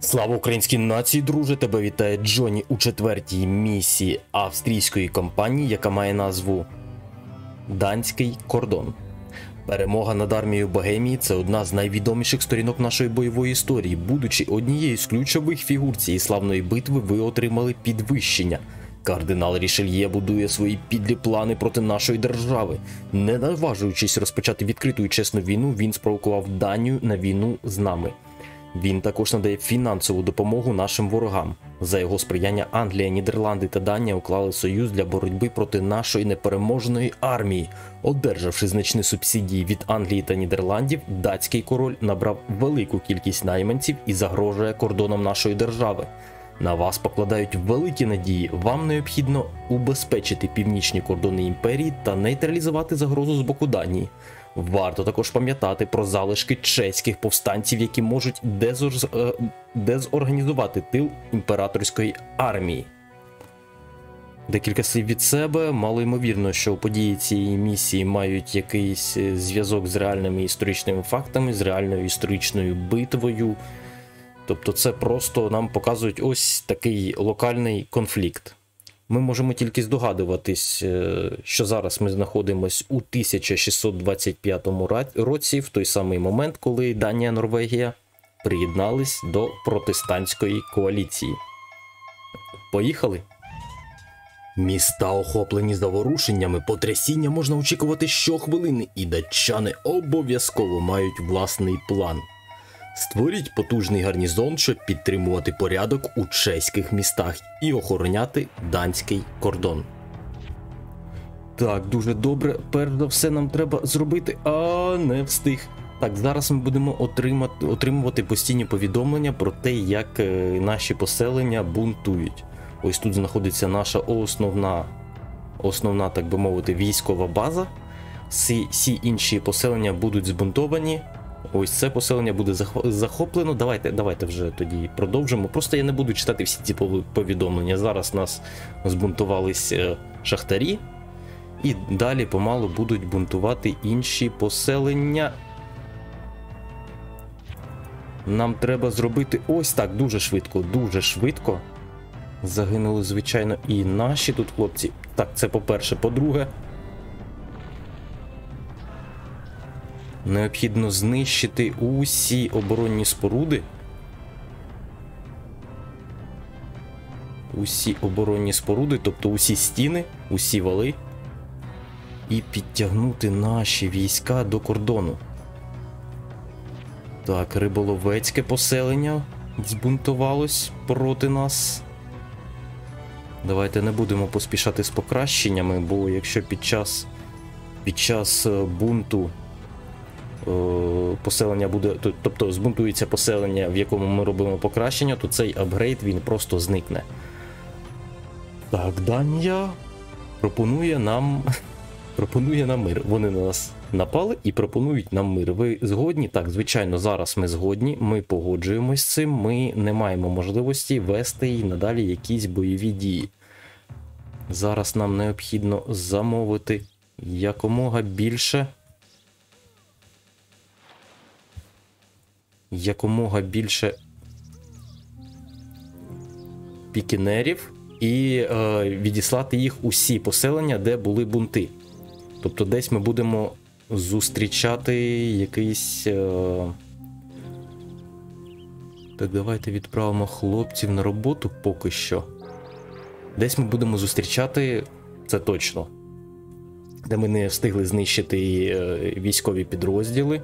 Слава українській нації, друже! Тебе вітає Джоні у четвертій місії австрійської компанії, яка має назву Данський кордон. Перемога над армією Богемії це одна з найвідоміших сторінок нашої бойової історії. Будучи однією з ключових фігур цієї славної битви, ви отримали підвищення. Кардинал Рішельє будує свої підлі плани проти нашої держави. Не наважуючись розпочати відкриту і чесну війну, він спровокував Данію на війну з нами. Він також надає фінансову допомогу нашим ворогам. За його сприяння Англія, Нідерланди та Данія уклали союз для боротьби проти нашої непереможної армії. Одержавши значні субсидії від Англії та Нідерландів, датський король набрав велику кількість найманців і загрожує кордонам нашої держави. На вас покладають великі надії. Вам необхідно убезпечити північні кордони імперії та нейтралізувати загрозу з боку Данії. Варто також пам'ятати про залишки чеських повстанців, які можуть дезорз... е, дезорганізувати тил імператорської армії. Декілька слів від себе. Мало ймовірно, що події цієї місії мають якийсь е, зв'язок з реальними історичними фактами, з реальною історичною битвою. Тобто, це просто нам показують ось такий локальний конфлікт. Ми можемо тільки здогадуватись, е, що зараз ми знаходимося у 1625 ра- році, в той самий момент, коли Данія Норвегія приєднались до протестантської коаліції. Поїхали. Міста охоплені заворушеннями, потрясіння можна очікувати щохвилини, і датчани обов'язково мають власний план. Створіть потужний гарнізон, щоб підтримувати порядок у чеських містах і охороняти данський кордон. Так, дуже добре. Перш за все нам треба зробити, а не встиг. Так, зараз ми будемо отримати, отримувати постійні повідомлення про те, як е, наші поселення бунтують. Ось тут знаходиться наша основна, основна, так би мовити, військова база. Всі, всі інші поселення будуть збунтовані. Ось це поселення буде захоплено. Давайте, давайте вже тоді продовжимо. Просто я не буду читати всі ці повідомлення. Зараз нас збунтувались е, шахтарі, і далі помалу будуть бунтувати інші поселення. Нам треба зробити ось так дуже швидко, дуже швидко. Загинули, звичайно, і наші тут хлопці. Так, це по-перше. По-друге, необхідно знищити усі оборонні споруди. Усі оборонні споруди, тобто усі стіни, усі вали, і підтягнути наші війська до кордону. Так, риболовецьке поселення збунтувалось проти нас. Давайте не будемо поспішати з покращеннями, бо якщо під час, під час е, бунту поселення буде, тобто збунтується поселення, в якому ми робимо покращення, то цей апгрейд він просто зникне. Так, Данія пропонує нам. Пропонує нам мир. Вони на нас напали і пропонують нам мир. Ви згодні? Так, звичайно, зараз ми згодні. Ми погоджуємось з цим. Ми не маємо можливості вести і надалі якісь бойові дії. Зараз нам необхідно замовити якомога більше. Якомога більше пікінерів і е, відіслати їх усі поселення, де були бунти. Тобто десь ми будемо зустрічати якийсь. Е... Так, давайте відправимо хлопців на роботу поки що. Десь ми будемо зустрічати, це точно. Де ми не встигли знищити е, військові підрозділи.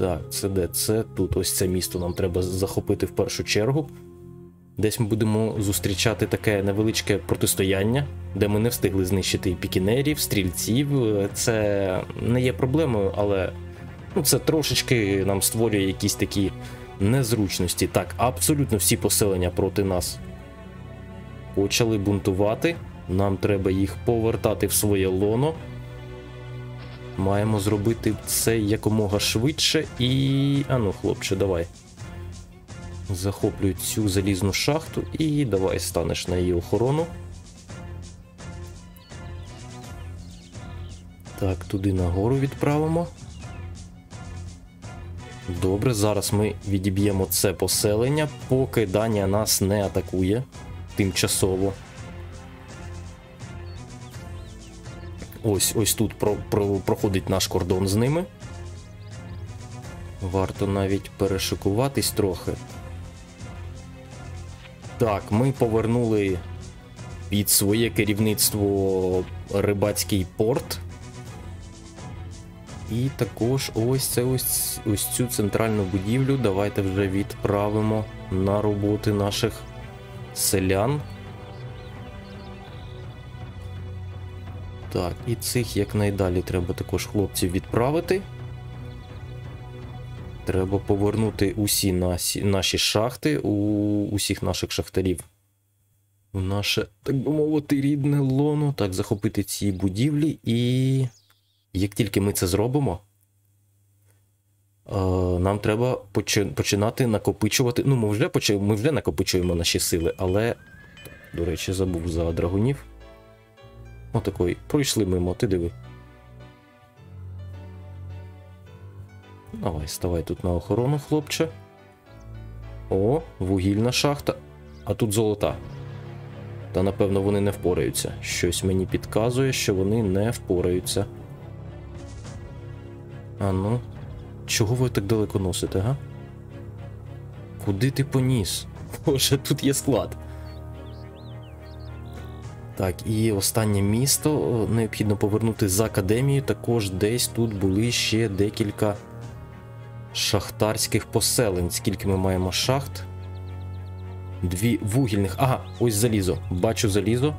Так, це де? Це тут ось це місто нам треба захопити в першу чергу. Десь ми будемо зустрічати таке невеличке протистояння, де ми не встигли знищити пікінерів, стрільців. Це не є проблемою, але ну, це трошечки нам створює якісь такі незручності. Так, абсолютно всі поселення проти нас почали бунтувати. Нам треба їх повертати в своє лоно. Маємо зробити це якомога швидше і. Ану, хлопче, давай. Захоплюють цю залізну шахту і давай станеш на її охорону. Так, туди нагору відправимо. Добре, зараз ми відіб'ємо це поселення, поки Данія нас не атакує тимчасово. Ось ось тут про, про, проходить наш кордон з ними. Варто навіть перешикуватись трохи. Так, ми повернули під своє керівництво рибацький порт. І також ось це ось, ось цю центральну будівлю. Давайте вже відправимо на роботи наших селян. Так, і цих якнайдалі треба також хлопців відправити. Треба повернути усі наші, наші шахти у усіх наших шахтарів. У наше, так би мовити, рідне лоно. Так, захопити ці будівлі і. Як тільки ми це зробимо, е, нам треба починати накопичувати. Ну, ми вже почи... ми вже накопичуємо наші сили, але. До речі, забув за драгунів. Отакої. Пройшли мимо, ти диви. Давай, ставай тут на охорону, хлопче. О, вугільна шахта. А тут золота. Та напевно вони не впораються. Щось мені підказує, що вони не впораються. А ну, чого ви так далеко носите, га? Куди ти поніс? Боже, тут є склад. Так, і останнє місто необхідно повернути з академією. Також десь тут були ще декілька шахтарських поселень. Скільки ми маємо шахт? Дві вугільних. Ага, ось залізо. Бачу залізо.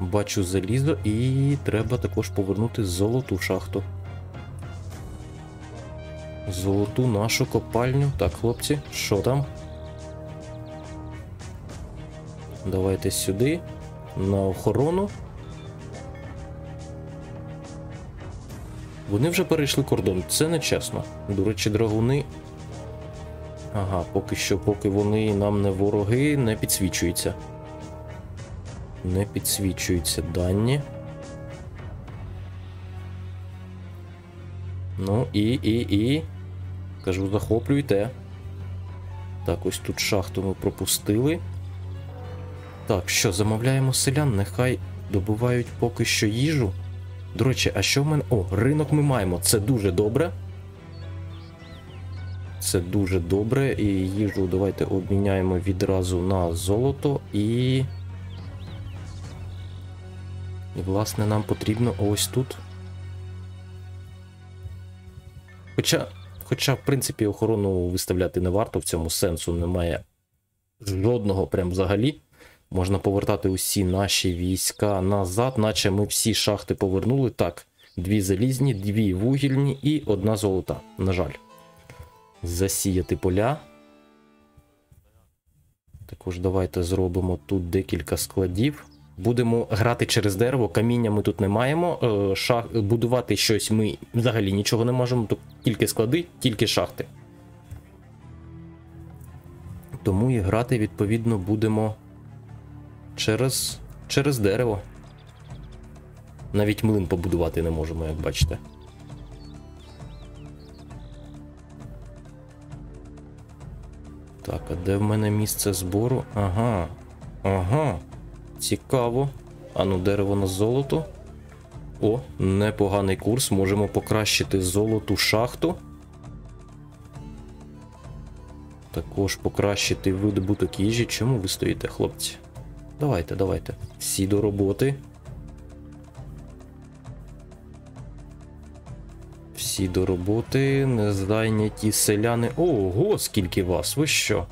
Бачу залізо і треба також повернути золоту шахту. Золоту нашу копальню. Так, хлопці, що там? Давайте сюди. На охорону. Вони вже перейшли кордон. Це не чесно. До речі, драгуни. Ага, поки що, поки вони нам не вороги, не підсвічуються. Не підсвічуються дані. Ну і, і, і. Кажу, захоплюйте. Так, ось тут шахту ми пропустили. Так, що, замовляємо селян, нехай добувають поки що їжу. До речі, а що в мене. О, ринок ми маємо. Це дуже добре. Це дуже добре. І їжу давайте обміняємо відразу на золото і. І, власне, нам потрібно ось тут. Хоча, хоча, в принципі, охорону виставляти не варто, в цьому сенсу немає жодного прям взагалі. Можна повертати усі наші війська назад, наче ми всі шахти повернули. Так, дві залізні, дві вугільні і одна золота. На жаль. Засіяти поля. Також давайте зробимо тут декілька складів. Будемо грати через дерево, каміння ми тут не маємо. Е, шах... Будувати щось ми взагалі нічого не можемо. Тут тільки склади, тільки шахти. Тому і грати, відповідно, будемо через через дерево. Навіть млин побудувати не можемо, як бачите. Так, а де в мене місце збору? Ага. Ага. Цікаво. Ану, дерево на золото. О, непоганий курс. Можемо покращити золоту шахту. Також покращити видобуток їжі. Чому ви стоїте, хлопці? Давайте, давайте. Всі до роботи. Всі до роботи. Незайняті селяни. Ого, скільки вас! Ви що?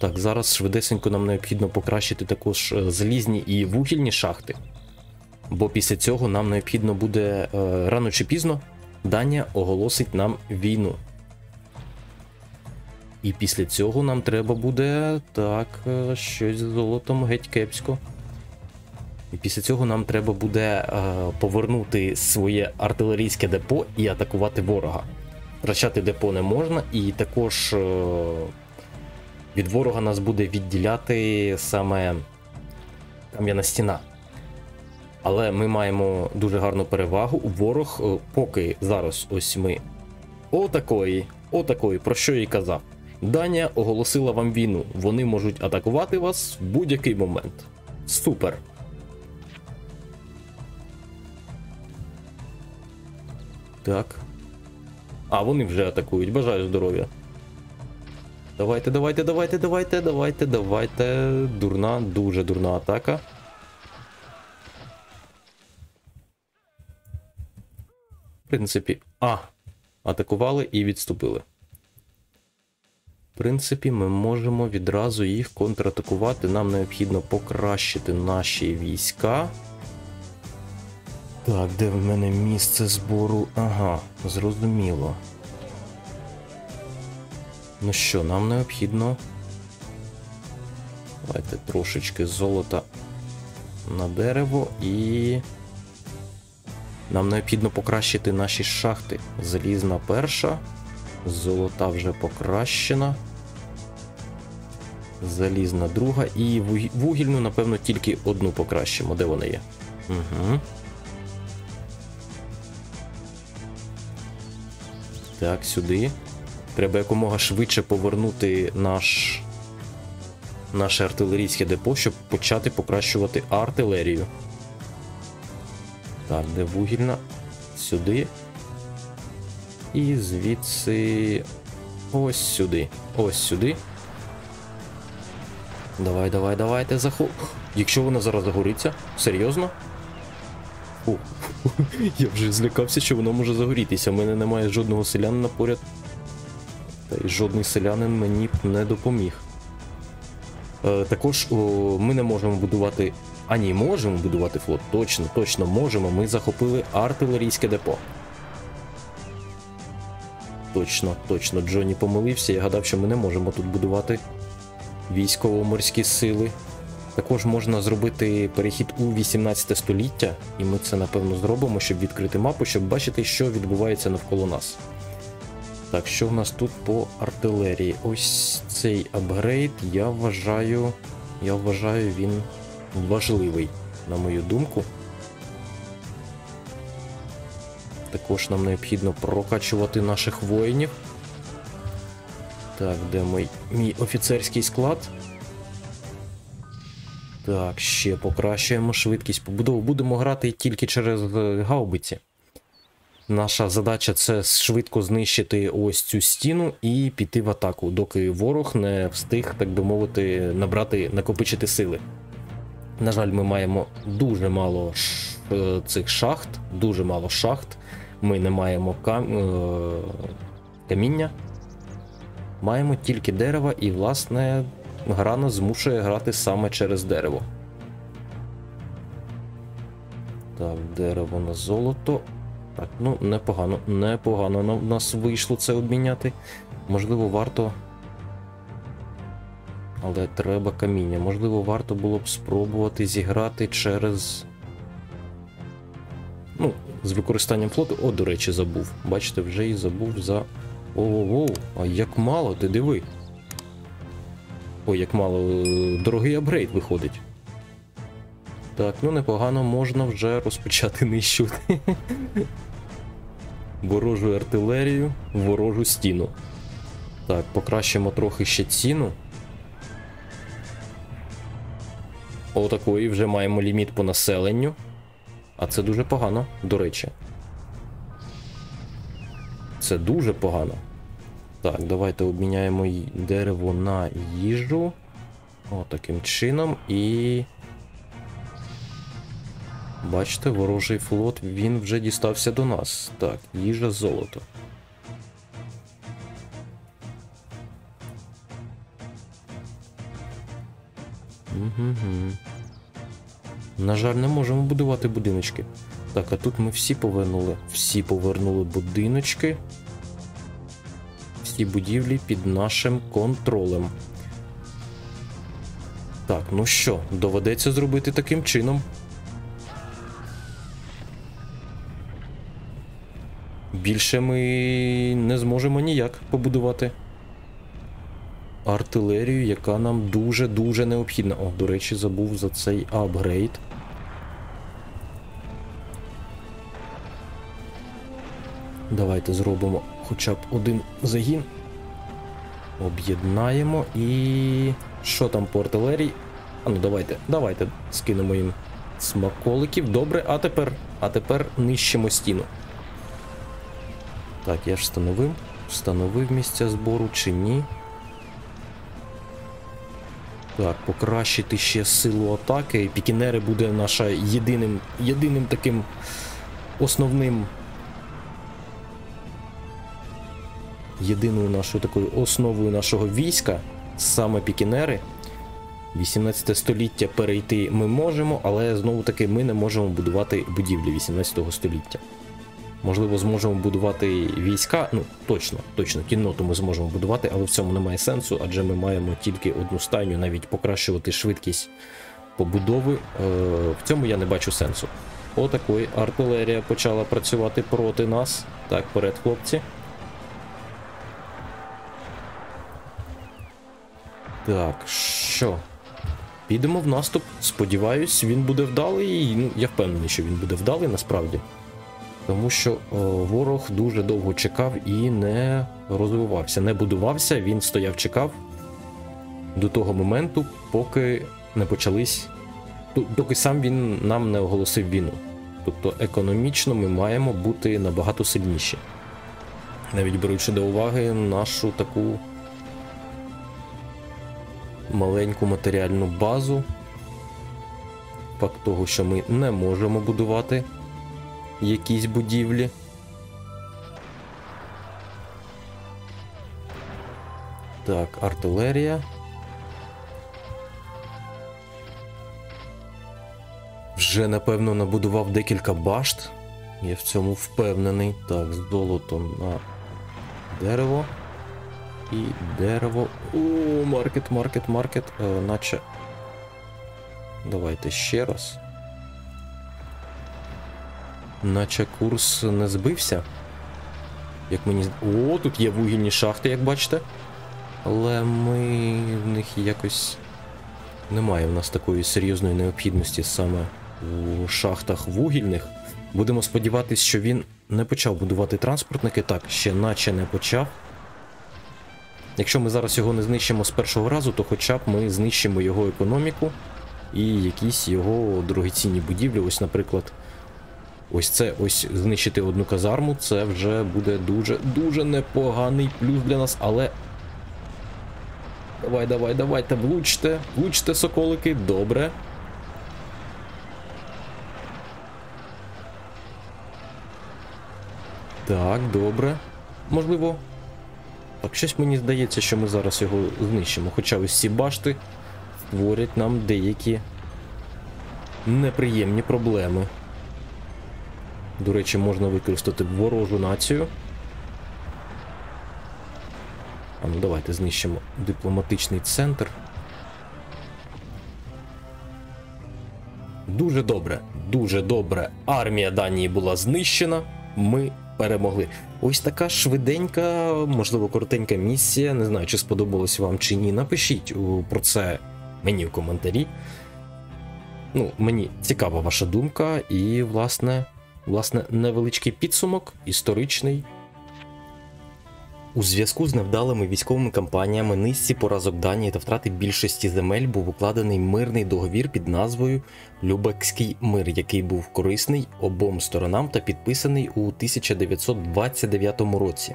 Так, зараз швидесенько нам необхідно покращити також е, залізні і вугільні шахти. Бо після цього нам необхідно буде е, рано чи пізно Данія оголосить нам війну. І після цього нам треба буде так, е, щось з золотом геть кепсько. І після цього нам треба буде е, повернути своє артилерійське депо і атакувати ворога. Втрачати депо не можна, і також е, від ворога нас буде відділяти саме кам'яна стіна. Але ми маємо дуже гарну перевагу. Ворог, е, поки зараз ось ми. Отакої, отакої, про що і казав. Данія оголосила вам війну. Вони можуть атакувати вас в будь-який момент. Супер. Так. А, вони вже атакують. Бажаю здоров'я. Давайте, давайте, давайте, давайте, давайте, давайте. Дурна, дуже дурна атака. В принципі, а, атакували і відступили. В принципі, ми можемо відразу їх контратакувати. Нам необхідно покращити наші війська. Так, де в мене місце збору? Ага, зрозуміло. Ну що, нам необхідно. Давайте трошечки золота на дерево і. Нам необхідно покращити наші шахти. Залізна перша. Золота вже покращена. Залізна друга. І вугільну, напевно, тільки одну покращимо. Де вона є? Угу. Так, сюди. Треба якомога швидше повернути наш. Наше артилерійське депо, щоб почати покращувати артилерію. Так, де вугільна? Сюди. І звідси. Ось сюди. Ось сюди. Давай, давай, давайте захоп. Якщо вона зараз загориться, серйозно? О, я вже злякався, що воно може загорітися. У мене немає жодного селянина поряд. Та й жодний селянин мені б не допоміг. Е, також о, ми не можемо будувати. А ні, можемо будувати флот. Точно, точно можемо. Ми захопили артилерійське депо. Точно, точно, Джонні помилився. Я гадав, що ми не можемо тут будувати військово-морські сили. Також можна зробити перехід у 18 століття, і ми це напевно зробимо, щоб відкрити мапу, щоб бачити, що відбувається навколо нас. Так, що в нас тут по артилерії? Ось цей апгрейд, я вважаю. Я вважаю, він важливий, на мою думку. Також нам необхідно прокачувати наших воїнів. Так, де мій, мій офіцерський склад? Так, ще покращуємо швидкість побудови. Будемо грати тільки через е, гаубиці. Наша задача це швидко знищити ось цю стіну і піти в атаку, доки ворог не встиг, так би мовити, набрати, накопичити сили. На жаль, ми маємо дуже мало е, цих шахт, дуже мало шахт. Ми не маємо кам... е, каміння. Маємо тільки дерева, і, власне, гра нас змушує грати саме через дерево. Так, дерево на золото. Так, ну непогано, непогано в нас вийшло це обміняти. Можливо, варто. Але треба каміння. Можливо, варто було б спробувати зіграти через. З використанням флоту. О, до речі, забув. Бачите, вже і забув за. О-о-о, а як мало, ти диви. Ой, як мало. е, Дорогий апгрейд виходить. Так, ну непогано можна вже розпочати нищувати. Ворожу артилерію, ворожу стіну. Так, покращимо трохи ще ціну. Отакої вже маємо ліміт по населенню. А це дуже погано, до речі. Це дуже погано. Так, давайте обміняємо дерево на їжу. О, таким чином. І. Бачите, ворожий флот, він вже дістався до нас. Так, їжа золото. Угу. На жаль, не можемо будувати будиночки. Так, а тут ми всі повернули. Всі повернули будиночки. Всі будівлі під нашим контролем. Так, ну що, доведеться зробити таким чином. Більше ми не зможемо ніяк побудувати артилерію, яка нам дуже-дуже необхідна. О, до речі, забув за цей апгрейд. Давайте зробимо хоча б один загін. Об'єднаємо і. Що там по артилерії? А ну давайте, давайте скинемо їм смаколиків. Добре, а тепер а тепер нищимо стіну. Так, я ж встановив. Встановив місця збору чи ні? Так, покращити ще силу атаки. Пікінери буде наша єдиним, єдиним таким основним. Єдиною нашою такою основою нашого війська, саме пікінери. 18 століття перейти ми можемо, але знову таки ми не можемо будувати будівлі 18 століття. Можливо, зможемо будувати війська. Ну, точно, точно, кінноту ми зможемо будувати, але в цьому немає сенсу, адже ми маємо тільки одну стайню, навіть покращувати швидкість побудови. Е, в цьому я не бачу сенсу. Отакої артилерія почала працювати проти нас. Так, перед хлопці. Так, що? Підемо в наступ. Сподіваюсь, він буде вдалий. Ну, я впевнений, що він буде вдалий насправді. Тому що ворог дуже довго чекав і не розвивався, не будувався, він стояв, чекав до того моменту, поки не почались. Доки сам він нам не оголосив війну. Тобто економічно ми маємо бути набагато сильніші. Навіть беручи до уваги нашу таку маленьку матеріальну базу. Факт того, що ми не можемо будувати якісь будівлі. Так, артилерія. Вже, напевно, набудував декілька башт. Я в цьому впевнений. Так, з золотом на дерево. І дерево. О, маркет, маркет, маркет. Е, наче. Давайте ще раз. Наче курс не збився. Як мені О, тут є вугільні шахти, як бачите. Але ми в них якось. Немає в нас такої серйозної необхідності саме у шахтах вугільних. Будемо сподіватися, що він не почав будувати транспортники. Так, ще наче не почав. Якщо ми зараз його не знищимо з першого разу, то хоча б ми знищимо його економіку і якісь його дорогоцінні будівлі. Ось, наприклад, ось це ось знищити одну казарму, це вже буде дуже-дуже непоганий плюс для нас, але. Давай, давай, давайте, влучте, влучте, соколики, добре. Так, добре. Можливо. Так, щось мені здається, що ми зараз його знищимо. Хоча ось ці башти створять нам деякі неприємні проблеми. До речі, можна використати ворожу націю. А ну давайте знищимо дипломатичний центр. Дуже добре, дуже добре. Армія Данії була знищена. Ми перемогли. Ось така швиденька, можливо, коротенька місія. Не знаю, чи сподобалось вам чи ні. Напишіть про це мені в коментарі. Ну, Мені цікава ваша думка, і, власне, власне, невеличкий підсумок історичний. У зв'язку з невдалими військовими кампаніями низці поразок Данії та втрати більшості земель був укладений мирний договір під назвою Любекський мир, який був корисний обом сторонам та підписаний у 1929 році.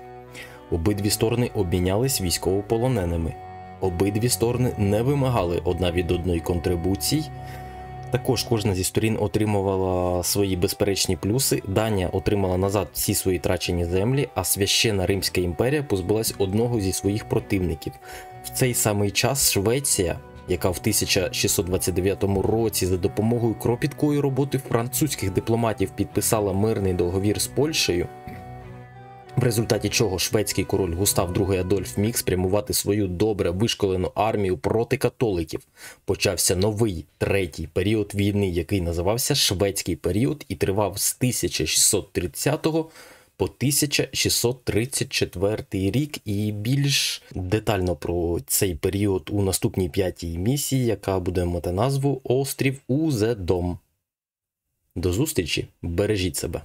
Обидві сторони обмінялись військовополоненими. Обидві сторони не вимагали одна від одної контрибуцій. Також кожна зі сторін отримувала свої безперечні плюси. Данія отримала назад всі свої трачені землі, а священна Римська імперія позбулась одного зі своїх противників. В цей самий час Швеція, яка в 1629 році за допомогою кропіткої роботи французьких дипломатів підписала мирний договір з Польщею, в результаті чого шведський король Густав II Адольф міг спрямувати свою добре вишколену армію проти католиків. Почався новий третій період війни, який називався Шведський період, і тривав з 1630 по 1634 рік. І більш детально про цей період у наступній п'ятій місії, яка буде мати назву Острів Узедом. До зустрічі! Бережіть себе!